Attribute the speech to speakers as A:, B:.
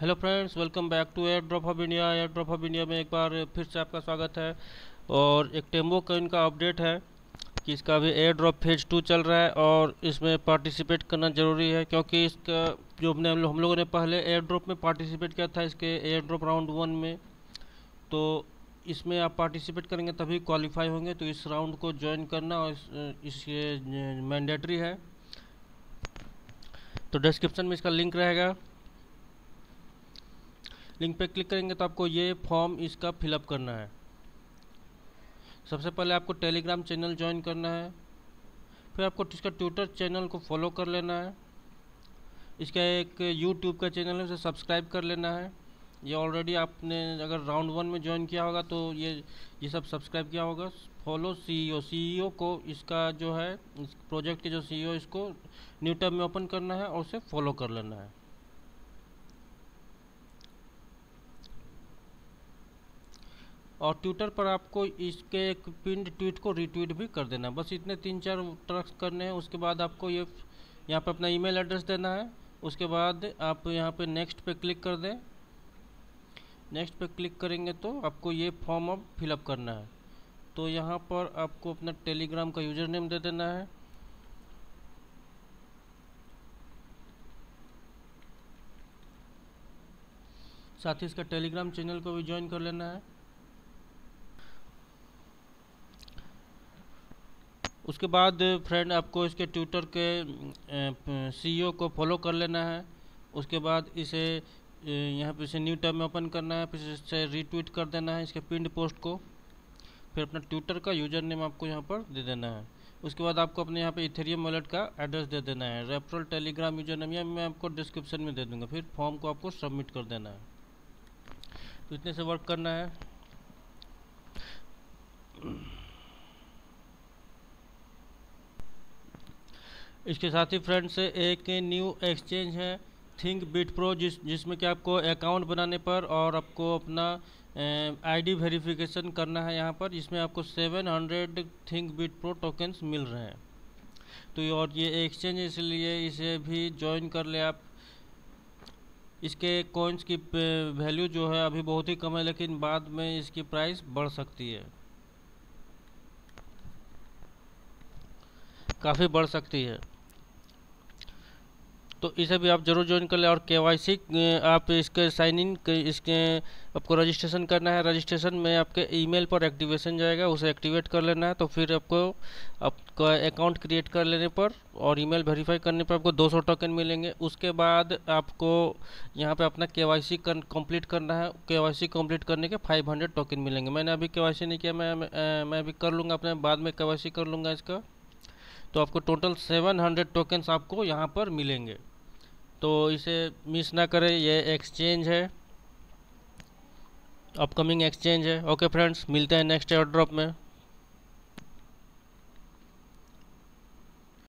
A: Hello friends welcome back to airdrop of India airdrop of India में एक बार फिर से आपका स्वागत है। और एक टेम्बो का इनका अपडेट है कि इसका अभी एयर ड्रॉप फ़ेज़ टू चल रहा है और इसमें पार्टिसिपेट करना ज़रूरी है क्योंकि इसका जो हमने हम लोगों ने पहले एयर ड्रॉप में पार्टिसिपेट किया था इसके एयर ड्रॉप राउंड वन में। तो इसमें आप पार्टिसिपेट करेंगे तभी क्वालिफाई होंगे। तो इस राउंड को ज्वाइन करना और इस, इसके मैंडेटरी है। तो डिस्क्रिप्शन में इसका लिंक रहेगा। लिंक पे क्लिक करेंगे तो आपको ये फॉर्म इसका फिलअप करना है। सबसे पहले आपको टेलीग्राम चैनल ज्वाइन करना है। फिर आपको इसका ट्विटर चैनल को फॉलो कर लेना है। इसका एक यूट्यूब का चैनल है, उसे सब्सक्राइब कर लेना है। ये ऑलरेडी आपने अगर राउंड वन में ज्वाइन किया होगा तो ये ये सब सब्सक्राइब किया होगा। फॉलो सीईओ सीईओ को इसका जो है, इस प्रोजेक्ट के जो सीईओ इसको न्यू टैब में ओपन करना है और उसे फॉलो कर लेना है। और ट्विटर पर आपको इसके एक पिंड ट्वीट को रीट्वीट भी कर देना। बस इतने तीन चार ट्रक्स करने हैं, उसके बाद आपको ये यहाँ पर अपना ईमेल एड्रेस देना है। उसके बाद आप यहाँ पे नेक्स्ट पे क्लिक कर दें। नेक्स्ट पे क्लिक करेंगे तो आपको ये फॉर्म अब फिलअप करना है। तो यहाँ पर आपको अपना टेलीग्राम का यूज़र नेम दे देना है। साथ ही इसका टेलीग्राम चैनल को भी ज्वाइन कर लेना है। उसके बाद फ्रेंड आपको इसके ट्विटर के सीईओ को फॉलो कर लेना है। उसके बाद इसे यहाँ पे इसे न्यू टैब में ओपन करना है, फिर इसे रीट्वीट कर देना है इसके पिंड पोस्ट को। फिर अपना ट्विटर का यूज़र नेम आपको यहाँ पर दे देना है। उसके बाद आपको अपने यहाँ पे इथेरियम वॉलेट का एड्रेस दे देना है। रेफरल टेलीग्राम यूज़र नेम या मैं आपको डिस्क्रिप्शन में दे दूँगा। फिर फॉर्म को आपको सबमिट कर देना है। तो इतने से वर्क करना है। इसके साथ ही फ्रेंड्स, एक न्यू एक्सचेंज है थिंक बिट प्रो जिस, जिसमें कि आपको अकाउंट बनाने पर और आपको अपना आईडी वेरिफिकेशन करना है यहाँ पर, जिसमें आपको 700 थिंक बिट प्रो टोकन्स मिल रहे हैं। तो और ये एक्सचेंज इसलिए इसे भी ज्वाइन कर ले आप। इसके कॉइन्स की वैल्यू जो है अभी बहुत ही कम है, लेकिन बाद में इसकी प्राइस बढ़ सकती है। काफ़ी बढ़ सकती है। तो इसे भी आप ज़रूर ज्वाइन कर लें और के आप इसके साइन इन इसके आपको रजिस्ट्रेशन करना है। रजिस्ट्रेशन में आपके ईमेल पर एक्टिवेशन जाएगा, उसे एक्टिवेट कर लेना है। तो फिर आपको आपका अकाउंट क्रिएट कर लेने पर और ईमेल वेरीफाई करने पर आपको 200 टोकन मिलेंगे। उसके बाद आपको यहाँ पे अपना के वाई सी कंप्लीट करना है। के वाई सी कंप्लीट करने के 500 टोकन मिलेंगे। मैंने अभी के नहीं किया, मैं मैं अभी कर लूँगा अपने, बाद में के कर लूँगा इसका। तो आपको टोटल 700 टोकन्स आपको यहाँ पर मिलेंगे। तो इसे मिस ना करें, ये एक्सचेंज है। अपकमिंग एक्सचेंज है। ओके फ्रेंड्स मिलते हैं नेक्स्ट एयर ड्रॉप में।